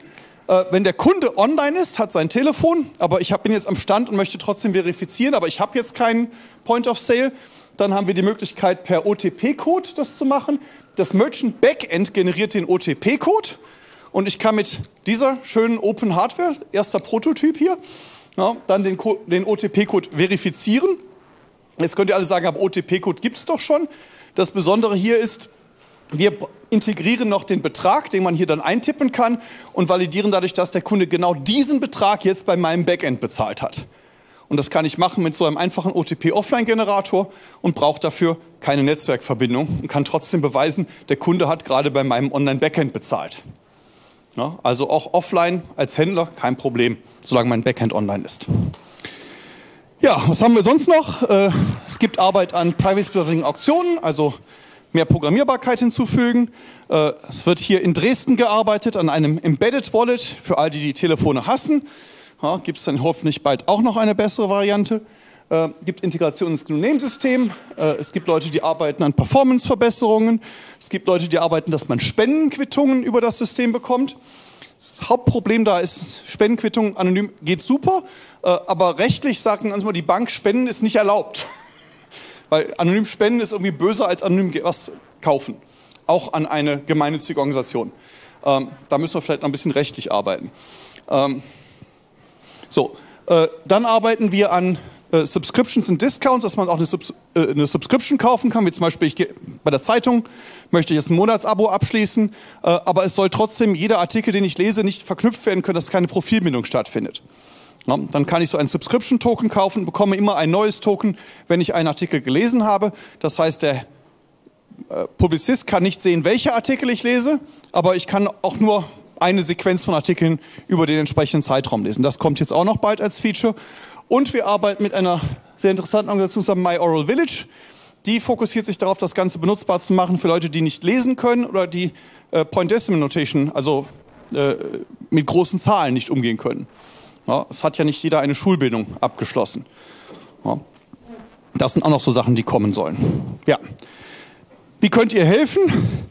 Äh, wenn der Kunde online ist, hat sein Telefon, aber ich bin jetzt am Stand und möchte trotzdem verifizieren, aber ich habe jetzt keinen Point of Sale, dann haben wir die Möglichkeit, per OTP-Code das zu machen. Das Merchant Backend generiert den OTP-Code und ich kann mit dieser schönen Open Hardware, erster Prototyp hier, ja, dann den, den OTP-Code verifizieren. Jetzt könnt ihr alle sagen, aber OTP-Code gibt es doch schon. Das Besondere hier ist, wir integrieren noch den Betrag, den man hier dann eintippen kann und validieren dadurch, dass der Kunde genau diesen Betrag jetzt bei meinem Backend bezahlt hat. Und das kann ich machen mit so einem einfachen OTP-Offline-Generator und brauche dafür keine Netzwerkverbindung und kann trotzdem beweisen, der Kunde hat gerade bei meinem Online-Backend bezahlt. Ja, also auch offline als Händler kein Problem, solange mein Backend online ist. Ja, was haben wir sonst noch? Äh, es gibt Arbeit an privacy Auktionen, also mehr Programmierbarkeit hinzufügen. Äh, es wird hier in Dresden gearbeitet an einem Embedded Wallet für all die, die Telefone hassen. Ja, Gibt es dann hoffentlich bald auch noch eine bessere Variante. Äh, gibt Integration ins GNU-Name-System. Äh, es gibt Leute, die arbeiten an Performance-Verbesserungen. Es gibt Leute, die arbeiten, dass man Spendenquittungen über das System bekommt. Das Hauptproblem da ist, Spendenquittung anonym geht super, äh, aber rechtlich sagt uns mal die Bank, Spenden ist nicht erlaubt. [LAUGHS] Weil anonym Spenden ist irgendwie böser als anonym was kaufen. Auch an eine gemeinnützige Organisation. Ähm, da müssen wir vielleicht noch ein bisschen rechtlich arbeiten. Ähm, so, äh, dann arbeiten wir an äh, Subscriptions und Discounts, dass man auch eine, Subs äh, eine, Subscription kaufen kann, wie zum Beispiel ich bei der Zeitung möchte ich jetzt ein Monatsabo abschließen, äh, aber es soll trotzdem jeder Artikel, den ich lese, nicht verknüpft werden können, dass keine Profilbindung stattfindet. Ja, dann kann ich so einen Subscription-Token kaufen, bekomme immer ein neues Token, wenn ich einen Artikel gelesen habe. Das heißt, der äh, Publizist kann nicht sehen, welche Artikel ich lese, aber ich kann auch nur eine Sequenz von Artikeln über den entsprechenden Zeitraum lesen. Das kommt jetzt auch noch bald als Feature. Und wir arbeiten mit einer sehr interessanten Organisation zusammen, My Oral Village. Die fokussiert sich darauf, das Ganze benutzbar zu machen für Leute, die nicht lesen können oder die äh, Point Decimal Notation, also äh, mit großen Zahlen nicht umgehen können. Ja, es hat ja nicht jeder eine Schulbildung abgeschlossen. Ja. Das sind auch noch so Sachen, die kommen sollen. Ja. Wie könnt ihr helfen?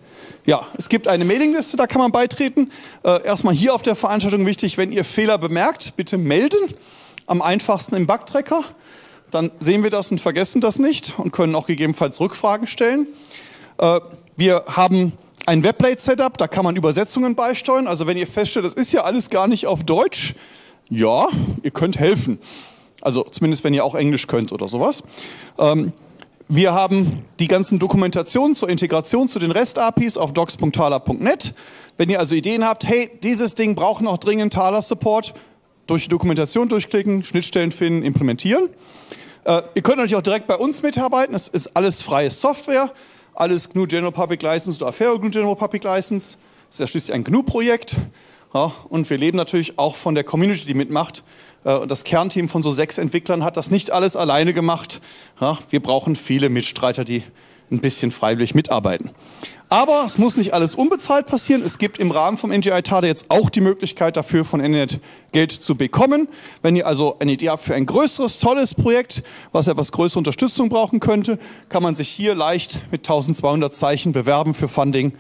Ja, es gibt eine Mailingliste, da kann man beitreten. Äh, erstmal hier auf der Veranstaltung wichtig, wenn ihr Fehler bemerkt, bitte melden. Am einfachsten im Bugtracker. Dann sehen wir das und vergessen das nicht und können auch gegebenenfalls Rückfragen stellen. Äh, wir haben ein Webplate-Setup, da kann man Übersetzungen beisteuern. Also wenn ihr feststellt, das ist ja alles gar nicht auf Deutsch, ja, ihr könnt helfen. Also zumindest, wenn ihr auch Englisch könnt oder sowas. Ähm, wir haben die ganzen Dokumentationen zur Integration zu den REST-APIs auf docs.thaler.net. Wenn ihr also Ideen habt, hey, dieses Ding braucht noch dringend Thaler-Support, durch die Dokumentation durchklicken, Schnittstellen finden, implementieren. Äh, ihr könnt natürlich auch direkt bei uns mitarbeiten. Es ist alles freie Software, alles GNU General Public License oder Affero GNU General Public License. Das ist ja schließlich ein GNU-Projekt. Ja, und wir leben natürlich auch von der Community, die mitmacht. Äh, das Kernteam von so sechs Entwicklern hat das nicht alles alleine gemacht. Ja, wir brauchen viele Mitstreiter, die ein bisschen freiwillig mitarbeiten. Aber es muss nicht alles unbezahlt passieren. Es gibt im Rahmen vom NGI TADA jetzt auch die Möglichkeit dafür, von NNET Geld zu bekommen. Wenn ihr also eine Idee habt für ein größeres, tolles Projekt, was etwas größere Unterstützung brauchen könnte, kann man sich hier leicht mit 1200 Zeichen bewerben für Funding.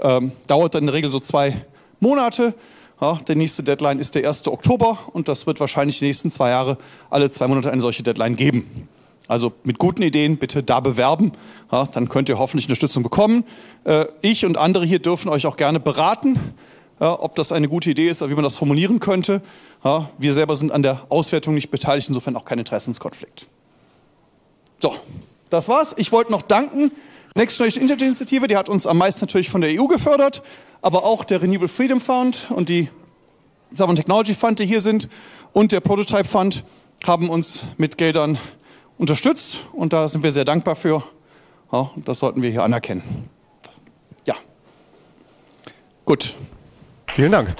Ähm, dauert dann in der Regel so zwei Monate. Ja, der nächste Deadline ist der 1. Oktober und das wird wahrscheinlich die nächsten zwei Jahre alle zwei Monate eine solche Deadline geben. Also mit guten Ideen bitte da bewerben, ja, dann könnt ihr hoffentlich Unterstützung bekommen. Äh, ich und andere hier dürfen euch auch gerne beraten, ja, ob das eine gute Idee ist, wie man das formulieren könnte. Ja, wir selber sind an der Auswertung nicht beteiligt, insofern auch kein Interessenskonflikt. So, das war's. Ich wollte noch danken. Next Generation Internet Initiative, die hat uns am meisten natürlich von der EU gefördert aber auch der Renewable Freedom Fund und die Sovereign Technology Fund, die hier sind, und der Prototype Fund haben uns mit Geldern unterstützt und da sind wir sehr dankbar für. Ja, das sollten wir hier anerkennen. Ja. Gut. Vielen Dank.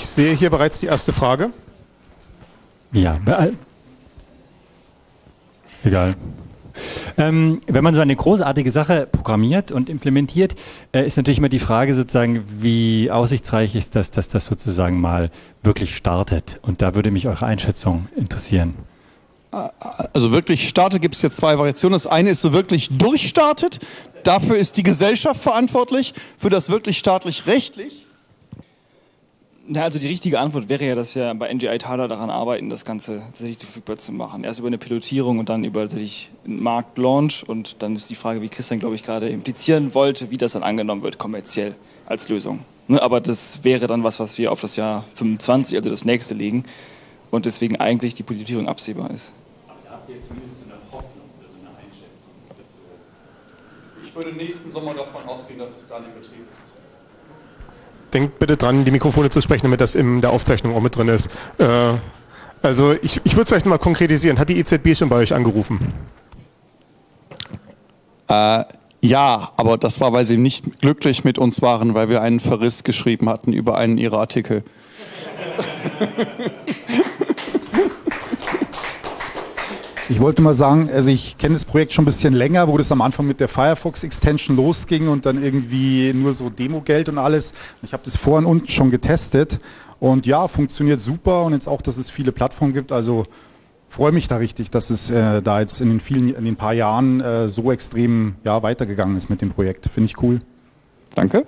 Ich sehe hier bereits die erste Frage. Ja, Egal. Ähm, wenn man so eine großartige Sache programmiert und implementiert, äh, ist natürlich immer die Frage sozusagen, wie aussichtsreich ist das, dass das sozusagen mal wirklich startet. Und da würde mich eure Einschätzung interessieren. Also wirklich startet gibt es jetzt zwei Variationen. Das eine ist so wirklich durchstartet. Dafür ist die Gesellschaft verantwortlich. Für das wirklich staatlich rechtlich na, also die richtige Antwort wäre ja, dass wir bei NGI Thaler daran arbeiten, das Ganze tatsächlich verfügbar zu machen. Erst über eine Pilotierung und dann über tatsächlich einen Marktlaunch. Und dann ist die Frage, wie Christian, glaube ich, gerade implizieren wollte, wie das dann angenommen wird, kommerziell als Lösung. Ne, aber das wäre dann was, was wir auf das Jahr 25, also das nächste, legen. und deswegen eigentlich die Budgetierung absehbar ist. Aber da habt ihr zumindest so eine Hoffnung oder so eine Einschätzung. So ich würde nächsten Sommer davon ausgehen, dass es dann in Betrieb ist. Denkt bitte dran, die Mikrofone zu sprechen, damit das in der Aufzeichnung auch mit drin ist. Äh, also ich, ich würde es vielleicht mal konkretisieren. Hat die EZB schon bei euch angerufen? Äh, ja, aber das war, weil sie nicht glücklich mit uns waren, weil wir einen Verriss geschrieben hatten über einen ihrer Artikel. [LAUGHS] Ich wollte mal sagen, also ich kenne das Projekt schon ein bisschen länger, wo das am Anfang mit der Firefox Extension losging und dann irgendwie nur so Demogeld und alles. Ich habe das vor und unten schon getestet und ja, funktioniert super und jetzt auch, dass es viele Plattformen gibt. Also freue mich da richtig, dass es äh, da jetzt in den vielen, in den paar Jahren äh, so extrem ja, weitergegangen ist mit dem Projekt. Finde ich cool. Danke.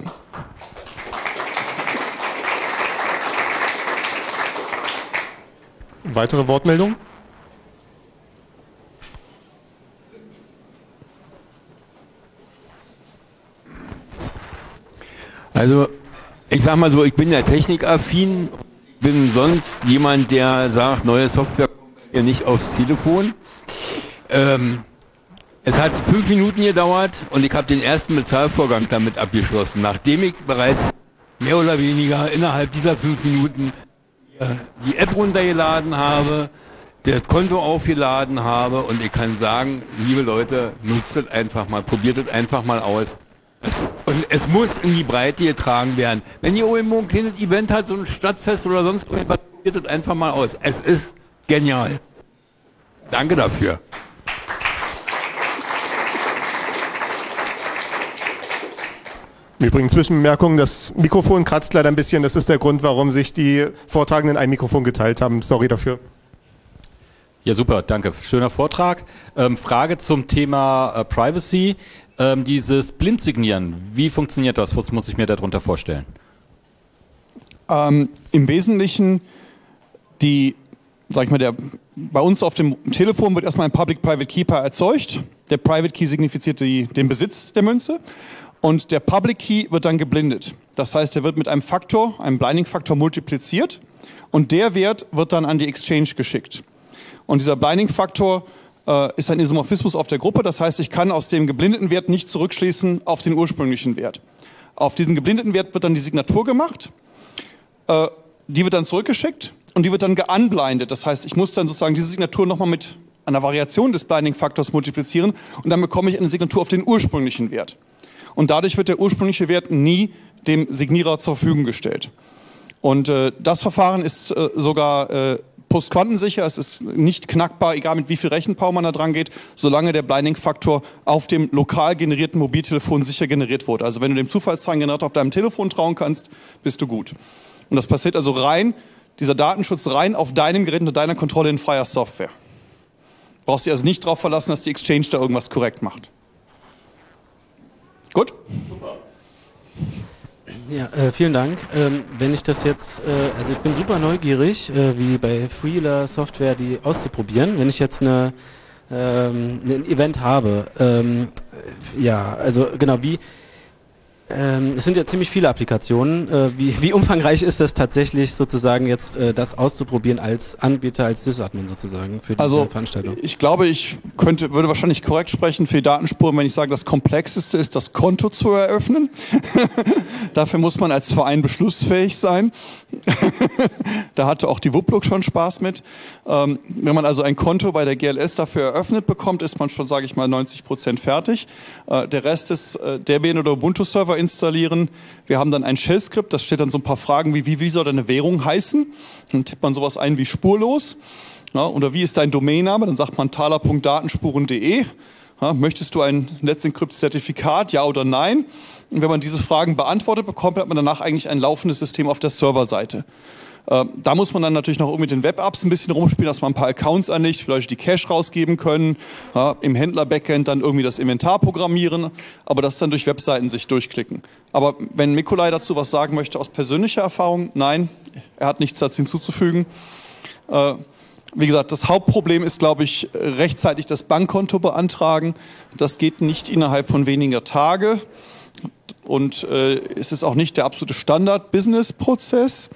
Weitere Wortmeldungen? Also, ich sag mal so, ich bin ja technikaffin, bin sonst jemand, der sagt, neue Software kommt hier nicht aufs Telefon. Ähm, es hat fünf Minuten gedauert und ich habe den ersten Bezahlvorgang damit abgeschlossen, nachdem ich bereits mehr oder weniger innerhalb dieser fünf Minuten die App runtergeladen habe, das Konto aufgeladen habe und ich kann sagen, liebe Leute, nutzt das einfach mal, probiert das einfach mal aus. Es, und es muss in die Breite getragen werden. Wenn ihr irgendwo ein kleines Event hat, so ein Stadtfest oder sonst irgendwas, probiert das einfach mal aus. Es ist genial. Danke dafür. Übrigens Zwischenbemerkung, das Mikrofon kratzt leider ein bisschen. Das ist der Grund, warum sich die Vortragenden ein Mikrofon geteilt haben. Sorry dafür. Ja, super, danke. Schöner Vortrag. Ähm, Frage zum Thema äh, Privacy. Ähm, dieses Blindsignieren, wie funktioniert das? Was muss ich mir darunter vorstellen? Ähm, Im Wesentlichen die, sag ich mal, der, bei uns auf dem Telefon wird erstmal ein Public-Private Keeper erzeugt. Der Private Key signifiziert die, den Besitz der Münze und der Public Key wird dann geblindet. Das heißt, er wird mit einem Faktor, einem Blinding-Faktor multipliziert und der Wert wird dann an die Exchange geschickt. Und dieser Blinding-Faktor äh, ist ein Isomorphismus auf der Gruppe. Das heißt, ich kann aus dem geblindeten Wert nicht zurückschließen auf den ursprünglichen Wert. Auf diesen geblindeten Wert wird dann die Signatur gemacht. Äh, die wird dann zurückgeschickt und die wird dann geunblindet. Das heißt, ich muss dann sozusagen diese Signatur nochmal mit einer Variation des Blinding-Faktors multiplizieren und dann bekomme ich eine Signatur auf den ursprünglichen Wert. Und dadurch wird der ursprüngliche Wert nie dem Signierer zur Verfügung gestellt. Und äh, das Verfahren ist äh, sogar äh, postquantensicher, es ist nicht knackbar, egal mit wie viel Rechenpower man da dran geht, solange der Blinding-Faktor auf dem lokal generierten Mobiltelefon sicher generiert wurde. Also wenn du dem Zufallszahlengenerator auf deinem Telefon trauen kannst, bist du gut. Und das passiert also rein, dieser Datenschutz rein auf deinem Gerät unter deiner Kontrolle in freier Software. Brauchst dich also nicht darauf verlassen, dass die Exchange da irgendwas korrekt macht. Gut? Super. Ja, äh, vielen Dank. Ähm, wenn ich das jetzt, äh, also ich bin super neugierig, äh, wie bei Freeler Software die auszuprobieren. Wenn ich jetzt eine, ähm, ein Event habe, ähm, ja, also genau, wie, ähm, es sind ja ziemlich viele Applikationen. Äh, wie, wie, umfangreich ist das tatsächlich sozusagen jetzt, äh, das auszuprobieren als Anbieter, als Sysadmin sozusagen für diese also, Veranstaltung? Ich glaube, ich könnte, würde wahrscheinlich korrekt sprechen für die Datenspuren, wenn ich sage, das Komplexeste ist, das Konto zu eröffnen. [LAUGHS] Dafür muss man als Verein beschlussfähig sein. [LAUGHS] da hatte auch die WUPLUG schon Spaß mit. Ähm, wenn man also ein Konto bei der GLS dafür eröffnet bekommt, ist man schon, sage ich mal, 90 Prozent fertig. Äh, der Rest ist äh, Debian oder Ubuntu-Server installieren. Wir haben dann ein Shell-Skript, das steht dann so ein paar Fragen wie, wie, wie soll deine Währung heißen? Dann tippt man sowas ein wie spurlos. Ja, oder wie ist dein Domainname? Dann sagt man taler.datenspuren.de. Ja, möchtest du ein Let's Encrypt-Zertifikat, ja oder nein? Und wenn man diese Fragen beantwortet bekommt, hat man danach eigentlich ein laufendes System auf der Serverseite. Äh, da muss man dann natürlich noch mit den Web-Apps ein bisschen rumspielen, dass man ein paar Accounts anlegt, vielleicht die Cache rausgeben können, ja, im Händler-Backend dann irgendwie das Inventar programmieren, aber das dann durch Webseiten sich durchklicken. Aber wenn Mikolai dazu was sagen möchte aus persönlicher Erfahrung, nein, er hat nichts dazu hinzuzufügen. Äh, wie gesagt, das Hauptproblem ist, glaube ich, rechtzeitig das Bankkonto beantragen. Das geht nicht innerhalb von weniger Tage. Und äh, es ist auch nicht der absolute Standard-Business-Prozess.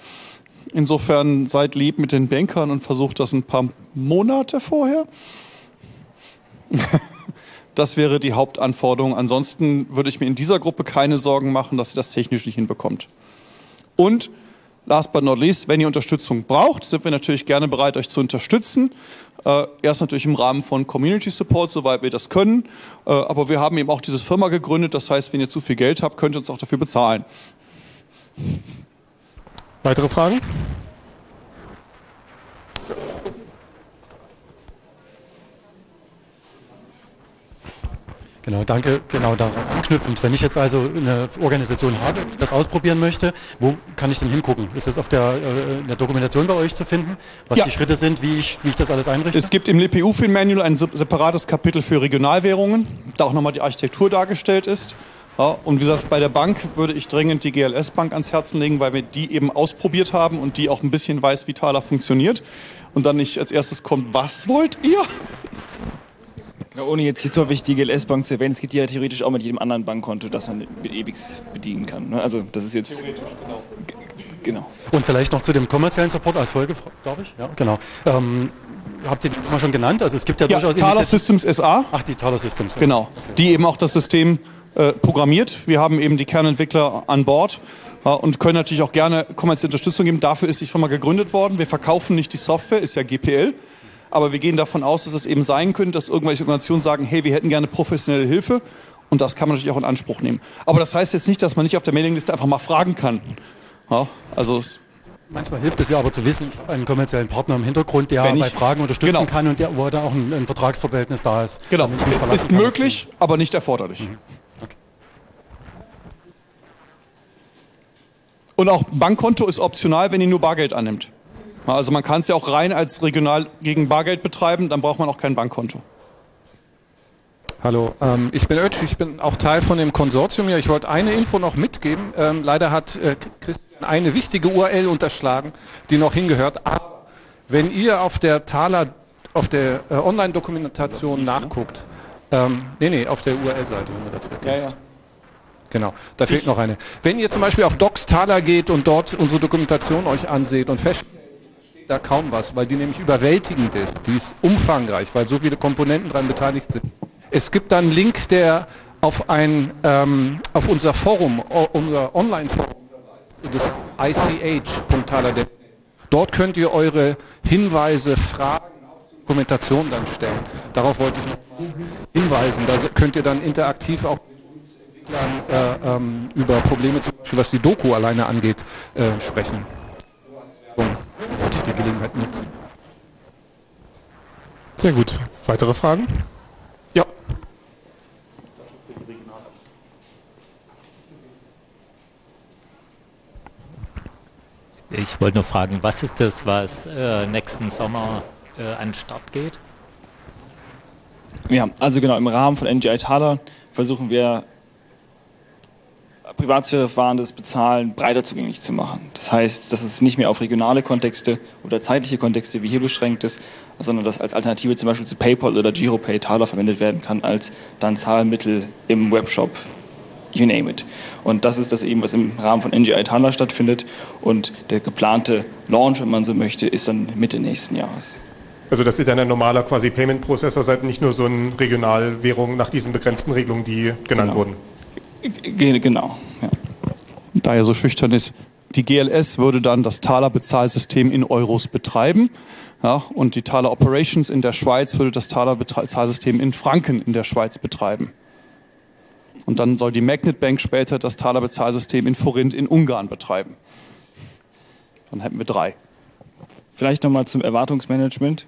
Insofern seid lieb mit den Bankern und versucht das ein paar Monate vorher. [LAUGHS] Das wäre die Hauptanforderung. Ansonsten würde ich mir in dieser Gruppe keine Sorgen machen, dass sie das technisch nicht hinbekommt. Und last but not least, wenn ihr Unterstützung braucht, sind wir natürlich gerne bereit, euch zu unterstützen. Äh, erst natürlich im Rahmen von Community Support, soweit wir das können. Äh, aber wir haben eben auch diese Firma gegründet. Das heißt, wenn ihr zu viel Geld habt, könnt ihr uns auch dafür bezahlen. Weitere Fragen? Genau, danke. Genau daran anknüpfend. Wenn ich jetzt also eine Organisation habe, die das ausprobieren möchte, wo kann ich denn hingucken? Ist das auf der, äh, in der Dokumentation bei euch zu finden, was Ja. die Schritte sind, wie ich, wie ich das alles einrichte? Es gibt im LPU-Fin-Manual ein se- separates Kapitel für Regionalwährungen, da auch nochmal die Architektur dargestellt ist. Ja, und wie gesagt, bei der Bank würde ich dringend die GLS-Bank ans Herzen legen, weil wir die eben ausprobiert haben und die auch ein bisschen weiß, wie Thaler funktioniert. Und dann nicht als erstes kommt, was wollt ihr? Ja, ohne jetzt hier zur wichtige GLS-Bank zu erwähnen, es geht ja theoretisch auch mit jedem anderen Bankkonto, das man mit EBIX bedienen kann. Ne? Also das ist jetzt... G- Genau. Und vielleicht noch zu dem kommerziellen Support als Folge, darf ich? Ja, genau. Ähm, habt ihr die Firma schon genannt? Also es gibt ja, Ja, durchaus Thaler Systems SA. Ach, die Thaler Systems. Genau, die eben auch das System äh, programmiert. Wir haben eben die Kernentwickler an Bord ja, und können natürlich auch gerne kommerzielle Unterstützung geben. Dafür ist die Firma gegründet worden. Wir verkaufen nicht die Software, ist ja GPL. Aber wir gehen davon aus, dass es eben sein könnte, dass irgendwelche Organisationen sagen, hey, wir hätten gerne professionelle Hilfe. Und das kann man natürlich auch in Anspruch nehmen. Aber das heißt jetzt nicht, dass man nicht auf der Mailingliste einfach mal fragen kann. Ja, also Manchmal hilft es ja aber zu wissen, ich habe einen kommerziellen Partner im Hintergrund, der ich- bei Fragen unterstützen Genau. kann und der, wo da auch ein, ein Vertragsverhältnis da ist. genau, ist möglich, aber nicht erforderlich. Und auch Bankkonto ist optional, wenn ihr nur Bargeld annimmt. Also man kann es ja auch rein als regional gegen Bargeld betreiben, dann braucht man auch kein Bankkonto. Hallo, ähm, ich bin Ötsch, ich bin auch Teil von dem Konsortium hier. Ich wollte eine Info noch mitgeben. Ähm, leider hat äh, Christian eine wichtige URL unterschlagen, die noch hingehört. Aber wenn ihr auf der Thaler, auf der äh, Online-Dokumentation nachguckt, ähm, nee, nee, auf der URL-Seite, wenn man da drückt. Ja, ja. Genau, da fehlt noch eine. Wenn ihr zum Beispiel auf Docs Thaler geht und dort unsere Dokumentation euch anseht und feststellt, da kaum was, weil die nämlich überwältigend ist. Die ist umfangreich, weil so viele Komponenten daran beteiligt sind. Es gibt dann einen Link, der auf ein auf unser Forum, unser Online-Forum, das ich.thaler.de. Dort könnt ihr eure Hinweise, Fragen, Dokumentation dann stellen. Darauf wollte ich noch hinweisen. Da könnt ihr dann interaktiv auch dann, äh, ähm, über Probleme, zum Beispiel was die Doku alleine angeht, äh, sprechen. Wollte ich die Gelegenheit nutzen. Sehr gut. Weitere Fragen? Ja. Ich wollte nur fragen, was ist das, was äh, nächsten Sommer äh, an den Start geht? Ja, also genau, im Rahmen von NGI Thaler versuchen wir privatsphärefahrendes Bezahlen breiter zugänglich zu machen. Das heißt, dass es nicht mehr auf regionale Kontexte oder zeitliche Kontexte wie hier beschränkt ist, sondern dass als Alternative zum Beispiel zu PayPal oder GiroPay Thaler verwendet werden kann als dann Zahlmittel im Webshop, you name it. Und das ist das eben, was im Rahmen von NGI Thaler stattfindet und der geplante Launch, wenn man so möchte, ist dann Mitte nächsten Jahres. Also dass ihr dann ein normaler quasi Payment-Prozessor seid, nicht nur so eine Regionalwährung nach diesen begrenzten Regelungen, die genannt Genau. wurden. Ge- Genau. Da er so schüchtern ist. Die GLS würde dann das Thaler Bezahlsystem in Euros betreiben. Ja, und die Thaler Operations in der Schweiz würde das Thaler Bezahlsystem in Franken in der Schweiz betreiben. Und dann soll die Magnet Bank später das Thaler Bezahlsystem in Forint in Ungarn betreiben. Dann hätten wir drei. Vielleicht nochmal zum Erwartungsmanagement.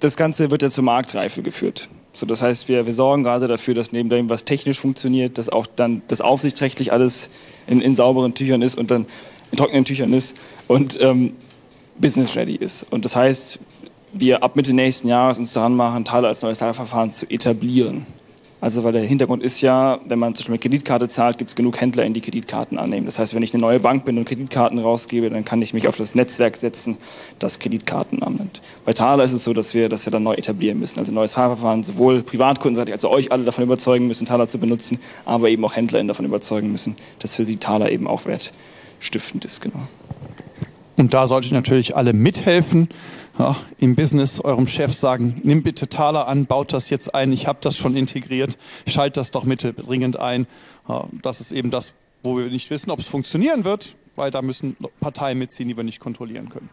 Das Ganze wird ja zur Marktreife geführt. So, das heißt, wir, wir sorgen gerade dafür, dass neben dem, was technisch funktioniert, dass auch dann das aufsichtsrechtlich alles in, in sauberen Tüchern ist und dann in trockenen Tüchern ist und ähm, business ready ist. Und das heißt, wir ab Mitte nächsten Jahres uns daran machen, Thaler als neues Zahlverfahren zu etablieren. Also weil der Hintergrund ist ja, wenn man zum Beispiel Kreditkarte zahlt, gibt es genug Händler, die Kreditkarten annehmen. Das heißt, wenn ich eine neue Bank bin und Kreditkarten rausgebe, dann kann ich mich auf das Netzwerk setzen, das Kreditkarten annimmt. Bei Thaler ist es so, dass wir das ja dann neu etablieren müssen. Also neues Fahrverfahren, sowohl Privatkundenseitig, also euch alle davon überzeugen müssen, Thaler zu benutzen, aber eben auch HändlerInnen davon überzeugen müssen, dass für sie Thaler eben auch wertstiftend ist. Genau. Und da solltet ihr natürlich alle mithelfen ja, im Business eurem Chef sagen, nimm bitte Taler an, baut das jetzt ein, ich habe das schon integriert, schalt das doch bitte dringend ein. Ja, das ist eben das, wo wir nicht wissen, ob es funktionieren wird, weil da müssen Parteien mitziehen, die wir nicht kontrollieren können.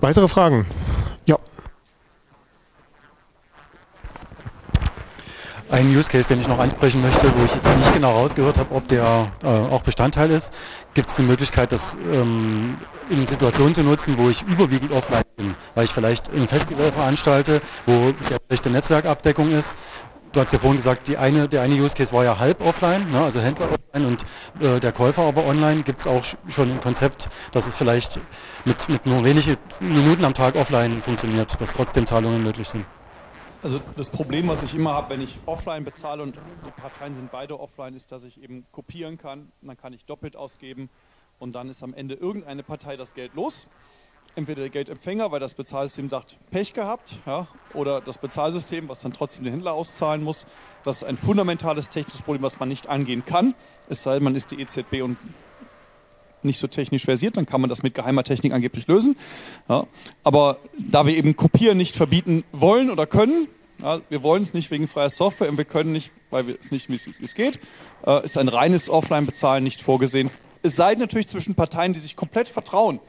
Weitere Fragen? Ein Use Case, den ich noch ansprechen möchte, wo ich jetzt nicht genau rausgehört habe, ob der äh, auch Bestandteil ist. Gibt es die Möglichkeit, das ähm, in Situationen zu nutzen, wo ich überwiegend offline bin, weil ich vielleicht ein Festival veranstalte, wo sehr schlechte Netzwerkabdeckung ist. Du hast ja vorhin gesagt, die eine, der eine Use Case war ja halb offline, ne, also Händler offline und äh, der Käufer aber online. Gibt es auch schon ein Konzept, dass es vielleicht mit, mit nur wenige Minuten am Tag offline funktioniert, dass trotzdem Zahlungen möglich sind? Also das Problem, was ich immer habe, wenn ich offline bezahle und die Parteien sind beide offline, ist, dass ich eben kopieren kann. Dann kann ich doppelt ausgeben und dann ist am Ende irgendeine Partei das Geld los. Entweder der Geldempfänger, weil das Bezahlsystem sagt, Pech gehabt, ja, oder das Bezahlsystem, was dann trotzdem den Händler auszahlen muss. Das ist ein fundamentales technisches Problem, was man nicht angehen kann. Es sei denn, man ist die EZB und nicht so technisch versiert, dann kann man das mit geheimer Technik angeblich lösen. Ja. Aber da wir eben Kopieren nicht verbieten wollen oder können, ja, wir wollen es nicht wegen freier Software und wir können nicht, weil wir es nicht wissen, wie es geht, äh, ist ein reines Offline-Bezahlen nicht vorgesehen. Es sei denn natürlich zwischen Parteien, die sich komplett vertrauen.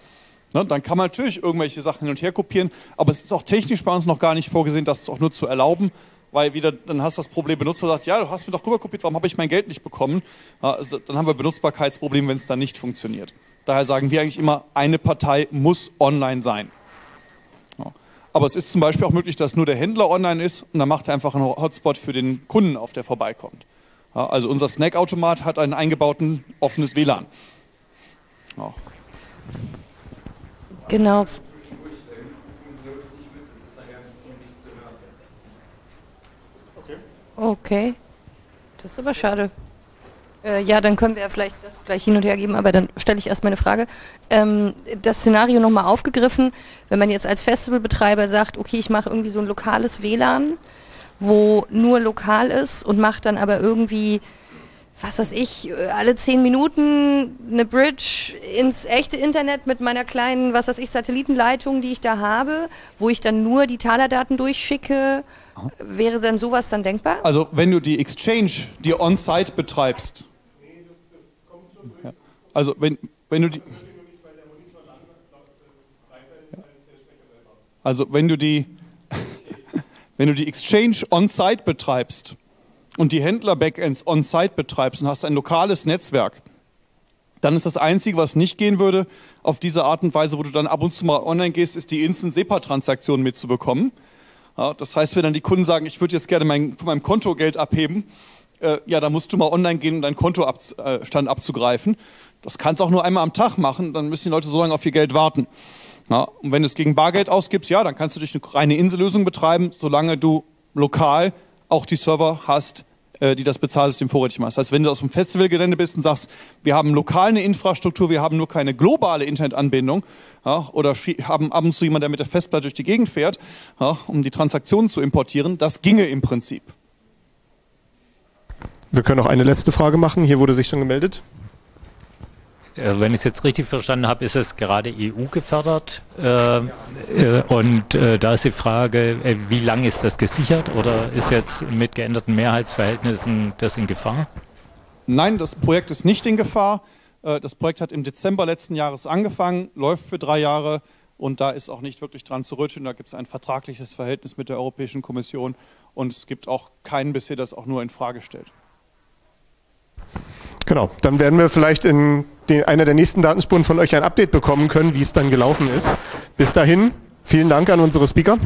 Ne, dann kann man natürlich irgendwelche Sachen hin und her kopieren, aber es ist auch technisch bei uns noch gar nicht vorgesehen, das auch nur zu erlauben, weil wieder dann hast du das Problem, Benutzer sagt, ja, du hast mir doch rüber kopiert, warum habe ich mein Geld nicht bekommen? Also, dann haben wir Benutzbarkeitsprobleme, wenn es dann nicht funktioniert. Daher sagen wir eigentlich immer, eine Partei muss online sein. Aber es ist zum Beispiel auch möglich, dass nur der Händler online ist und dann macht er einfach einen Hotspot für den Kunden, auf der vorbeikommt. Also unser Snackautomat hat einen eingebauten offenes WLAN. Ja. Genau. Okay. Das ist aber schade. Äh, ja, dann können wir ja vielleicht das gleich hin und her geben, aber dann stelle ich erst mal eine Frage. Ähm, das Szenario nochmal aufgegriffen, wenn man jetzt als Festivalbetreiber sagt, okay, ich mache irgendwie so ein lokales WLAN, wo nur lokal ist und mache dann aber irgendwie, was weiß ich, alle zehn Minuten eine Bridge ins echte Internet mit meiner kleinen, was weiß ich, Satellitenleitung, die ich da habe, wo ich dann nur die Talerdaten durchschicke. Wäre dann sowas dann denkbar? Also wenn du die Exchange, die on-site betreibst, ja. Also wenn, wenn du die. Also wenn du die, [LAUGHS] wenn du die Exchange on-site betreibst und die Händler-Backends on-site betreibst und hast ein lokales Netzwerk, dann ist das Einzige, was nicht gehen würde, auf diese Art und Weise, wo du dann ab und zu mal online gehst, ist die Instant-SEPA-Transaktion mitzubekommen. Ja, das heißt, wenn dann die Kunden sagen, ich würde jetzt gerne mein, von meinem Konto Geld abheben, äh, ja, da musst du mal online gehen, um deinen Kontostand abzugreifen. Das kannst du auch nur einmal am Tag machen, dann müssen die Leute so lange auf ihr Geld warten. Ja, und wenn du es gegen Bargeld ausgibst, ja, dann kannst du durch eine reine Insellösung betreiben, solange du lokal auch die Server hast, äh, die das Bezahlsystem vorrätig machen. Das heißt, wenn du aus dem Festivalgelände bist und sagst, wir haben lokal eine Infrastruktur, wir haben nur keine globale Internetanbindung, ja, oder haben ab und zu jemand, der mit der Festplatte durch die Gegend fährt, ja, um die Transaktionen zu importieren, das ginge im Prinzip. Wir können noch eine letzte Frage machen. Hier wurde sich schon gemeldet. Äh, wenn ich es jetzt richtig verstanden habe, ist es gerade EU gefördert. Äh, äh, und äh, da ist die Frage, äh, wie lange ist das gesichert oder ist jetzt mit geänderten Mehrheitsverhältnissen das in Gefahr? Nein, das Projekt ist nicht in Gefahr. Das Projekt hat im Dezember letzten Jahres angefangen, läuft für drei Jahre und da ist auch nicht wirklich dran zu rütteln. Da gibt es ein vertragliches Verhältnis mit der Europäischen Kommission und es gibt auch keinen bisher, das auch nur in Frage stellt. Genau, dann werden wir vielleicht in den, einer der nächsten Datenspuren von euch ein Update bekommen können, wie es dann gelaufen ist. Bis dahin, vielen Dank an unsere Speaker.